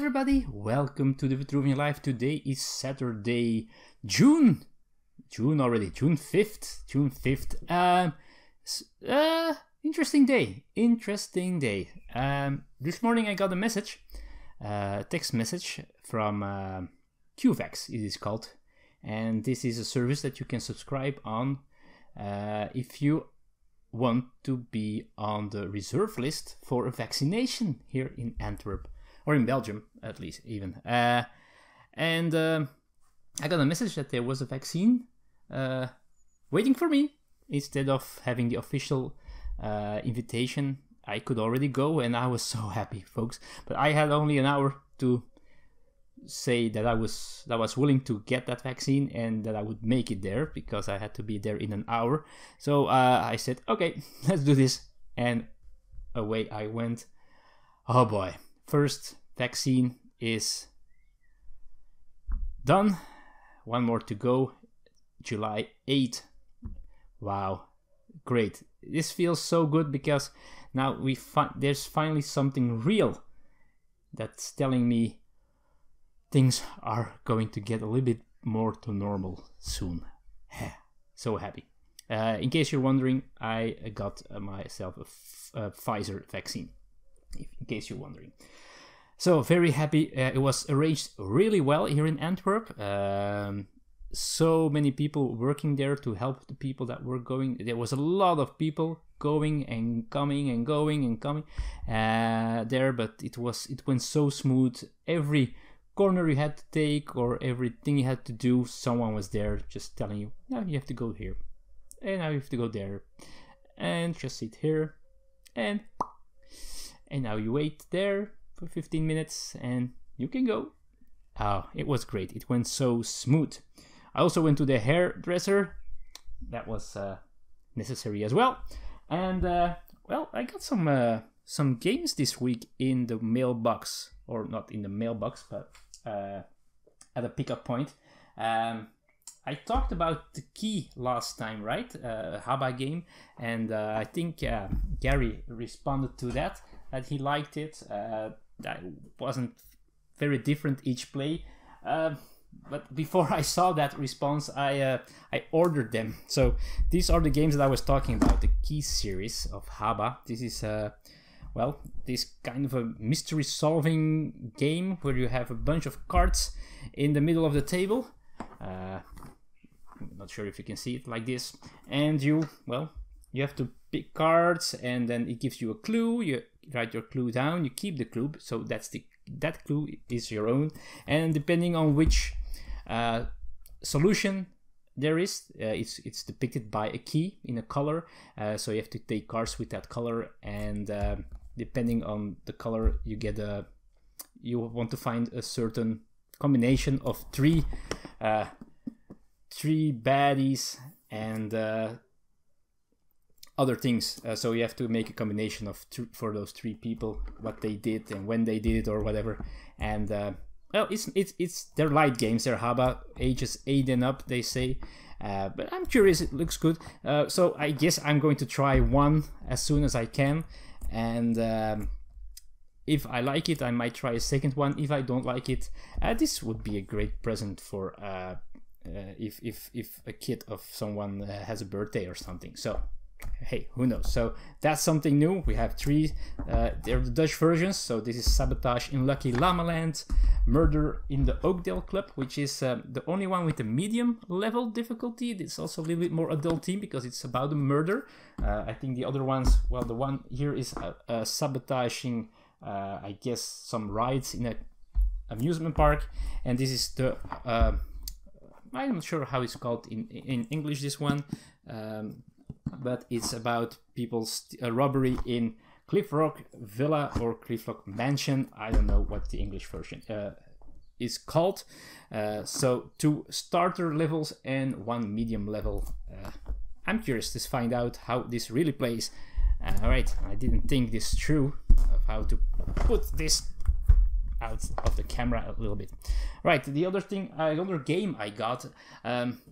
everybody, welcome to the Vitruvian Life. Today is Saturday, June, June already, June 5th, June 5th. Um, uh, interesting day, interesting day. Um, this morning I got a message, uh, text message from uh, QVAX, it is called. And this is a service that you can subscribe on uh, if you want to be on the reserve list for a vaccination here in Antwerp or in Belgium at least even. Uh, and uh, I got a message that there was a vaccine uh, waiting for me instead of having the official uh, invitation. I could already go, and I was so happy, folks. But I had only an hour to say that I was that I was willing to get that vaccine and that I would make it there because I had to be there in an hour. So uh, I said, okay, let's do this, and away I went. Oh boy, first vaccine is done. One more to go, July 8. Wow, great! This feels so good because now we fi- there's finally something real that's telling me things are going to get a little bit more to normal soon. so happy. Uh, in case you're wondering, I got myself a Pfizer vaccine. If, in case you're wondering. So very happy. Uh, it was arranged really well here in Antwerp. Um, so many people working there to help the people that were going. There was a lot of people going and coming and going and coming uh, there, but it was it went so smooth. Every corner you had to take or everything you had to do, someone was there just telling you, now you have to go here, and now you have to go there, and just sit here, and and now you wait there for 15 minutes, and you can go. Oh, it was great. It went so smooth. I also went to the hairdresser. That was uh, necessary as well. And uh, well, I got some uh, some games this week in the mailbox, or not in the mailbox, but uh, at a pickup point. Um, I talked about the key last time, right? Uh, Haba game, and uh, I think uh, Gary responded to that that he liked it. Uh, that wasn't very different each play. Uh, but before I saw that response, I uh, I ordered them. So these are the games that I was talking about, the Key series of Haba. This is uh, well, this kind of a mystery solving game where you have a bunch of cards in the middle of the table. Uh, not sure if you can see it like this, and you well, you have to pick cards, and then it gives you a clue. You write your clue down. You keep the clue, so that's the that clue is your own, and depending on which uh, solution there is uh, it's it's depicted by a key in a color uh, so you have to take cards with that color and uh, depending on the color you get a you want to find a certain combination of three uh, three baddies and uh, other things uh, so you have to make a combination of th- for those three people what they did and when they did it or whatever and well, it's it's it's they're light games. They're Haba ages eight and up, they say. Uh, but I'm curious. It looks good. Uh, so I guess I'm going to try one as soon as I can, and um, if I like it, I might try a second one. If I don't like it, uh, this would be a great present for uh, uh, if if if a kid of someone uh, has a birthday or something. So hey, who knows? So that's something new. We have three. Uh, they're the Dutch versions. So this is Sabotage in Lucky Llama Land, Murder in the Oakdale Club, which is uh, the only one with the medium level difficulty. It's also a little bit more adult because it's about a murder. Uh, I think the other ones, well, the one here is uh, uh, sabotaging, uh, I guess, some rides in a amusement park, and this is the. I'm not sure how it's called in in English. This one. Um, but it's about people's uh, robbery in Cliffrock Villa or Cliffrock Mansion. I don't know what the English version uh, is called. Uh, so two starter levels and one medium level. Uh, I'm curious to find out how this really plays. Uh, all right, I didn't think this through of how to put this out of the camera a little bit. Right, the other thing, uh, other game I got. Um,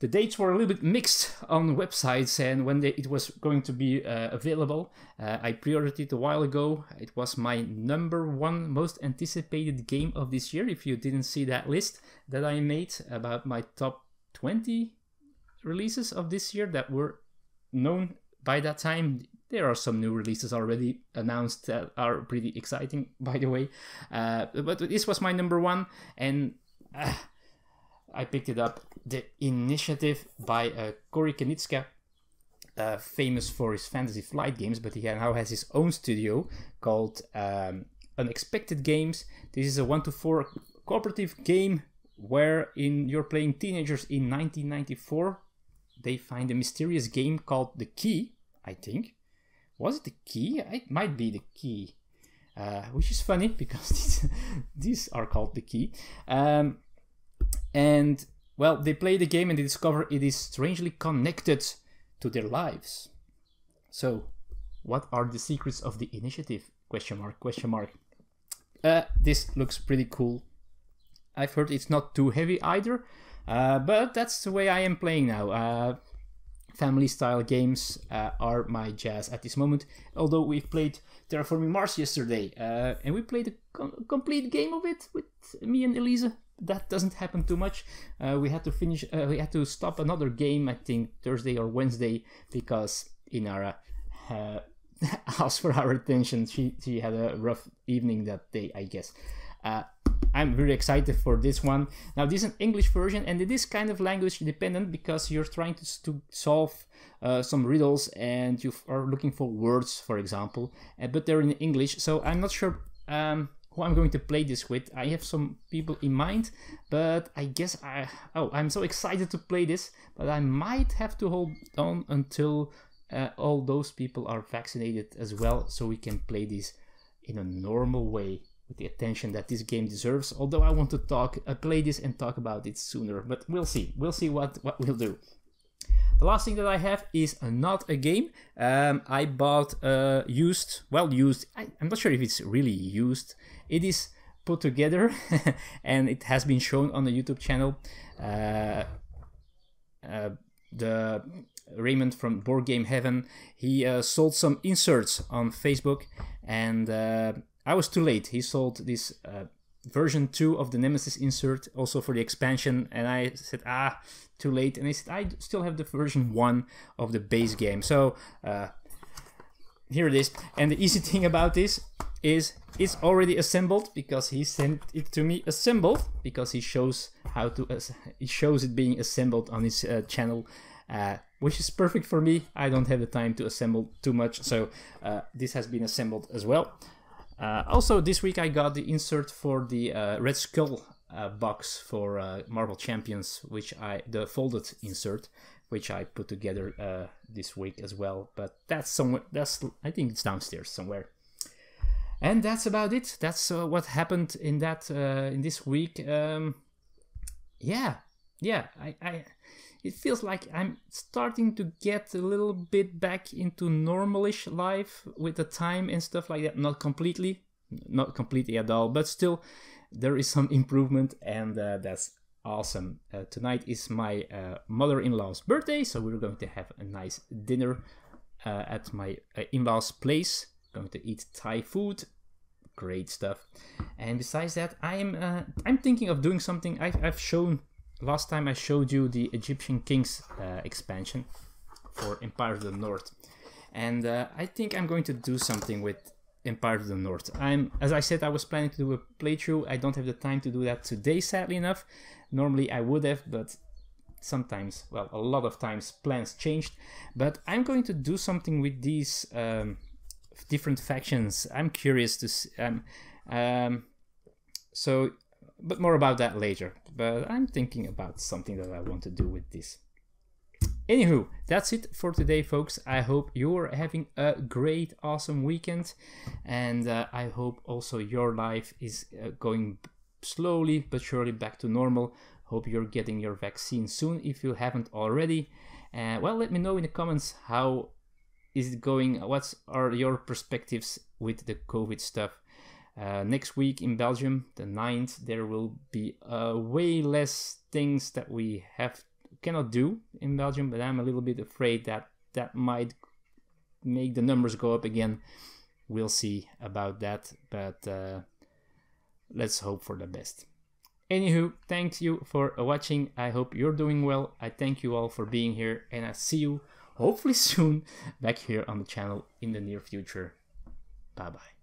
the dates were a little bit mixed on websites and when they, it was going to be uh, available. Uh, I pre-ordered it a while ago. It was my number one most anticipated game of this year. If you didn't see that list that I made about my top 20 releases of this year that were known by that time, there are some new releases already announced that are pretty exciting, by the way. Uh, but this was my number one, and uh, I picked it up. The Initiative by uh, Corey Konieczka, uh, famous for his Fantasy Flight games, but he now has his own studio called um, Unexpected Games. This is a one to four cooperative game where in you're playing teenagers in 1994. They find a mysterious game called The Key, I think. Was it the key? It might be the key. Uh, which is funny because these, these are called the key. Um, and well, they play the game and they discover it is strangely connected to their lives. So, what are the secrets of the initiative? Question mark, question mark. Uh, this looks pretty cool. I've heard it's not too heavy either, uh, but that's the way I am playing now. Uh, family style games uh, are my jazz at this moment. Although we've played Terraforming Mars yesterday, uh, and we played a com- complete game of it with me and Elisa. That doesn't happen too much. Uh, we had to finish. Uh, we had to stop another game. I think Thursday or Wednesday because Inara uh, asked for our attention. She she had a rough evening that day, I guess. Uh, I'm very excited for this one. Now, this is an English version, and it is kind of language dependent because you're trying to, to solve uh, some riddles and you are looking for words, for example, uh, but they're in English. So I'm not sure um, who I'm going to play this with. I have some people in mind, but I guess I oh I'm so excited to play this, but I might have to hold on until uh, all those people are vaccinated as well, so we can play this in a normal way with the attention that this game deserves. Although I want to talk, uh, play this and talk about it sooner, but we'll see. We'll see what what we'll do. The last thing that I have is not a game. Um, I bought a used, well used. I, am not sure if it's really used. It is put together, and it has been shown on the YouTube channel. Uh, uh, the Raymond from Board Game Heaven, he uh, sold some inserts on Facebook, and uh, I was too late. He sold this uh, version 2 of the Nemesis insert also for the expansion, and I said, ah, too late. And he said, I still have the version 1 of the base game. So uh, here it is. And the easy thing about this is it's already assembled because he sent it to me assembled because he shows how to uh, he shows it being assembled on his uh, channel uh, which is perfect for me. I don't have the time to assemble too much. So uh, this has been assembled as well. Uh, also, this week I got the insert for the uh, Red Skull box for Marvel Champions, which I the folded insert, which I put together uh, this week as well. But that's somewhere. That's I think it's downstairs somewhere. And that's about it. That's uh, what happened in that in this week. Um, yeah, yeah. I, I it feels like I'm starting to get a little bit back into normalish life with the time and stuff like that. Not completely, not completely at all, but still there is some improvement, and uh, that's awesome. Uh, tonight is my uh, mother-in-law's birthday, so we're going to have a nice dinner uh, at my uh, in-laws' place. Going to eat Thai food. Great stuff. And besides that, I'm uh, I'm thinking of doing something. I've, I've shown last time I showed you the Egyptian Kings uh, expansion for Empire of the North, and I think I'm going to do something with Empire of the North. I'm, as I said, I was planning to do a playthrough. I don't have the time to do that today, sadly enough. Normally I would have, but sometimes, well, a lot of times plans changed. But I'm going to do something with these um, different factions. I'm curious to see. Um, um, so but more about that later. But I'm thinking about something that I want to do with this. Anywho, that's it for today, folks. I hope you're having a great, awesome weekend, and uh, I hope also your life is uh, going slowly but surely back to normal. Hope you're getting your vaccine soon if you haven't already. Uh, well, let me know in the comments how is it going. What are your perspectives with the COVID stuff? Uh, next week in Belgium, the 9th, there will be uh, way less things that we have cannot do in Belgium, but I'm a little bit afraid that that might make the numbers go up again. We'll see about that, but uh, let's hope for the best. Anywho, thank you for watching. I hope you're doing well. I thank you all for being here, and I see you hopefully soon back here on the channel in the near future. Bye bye.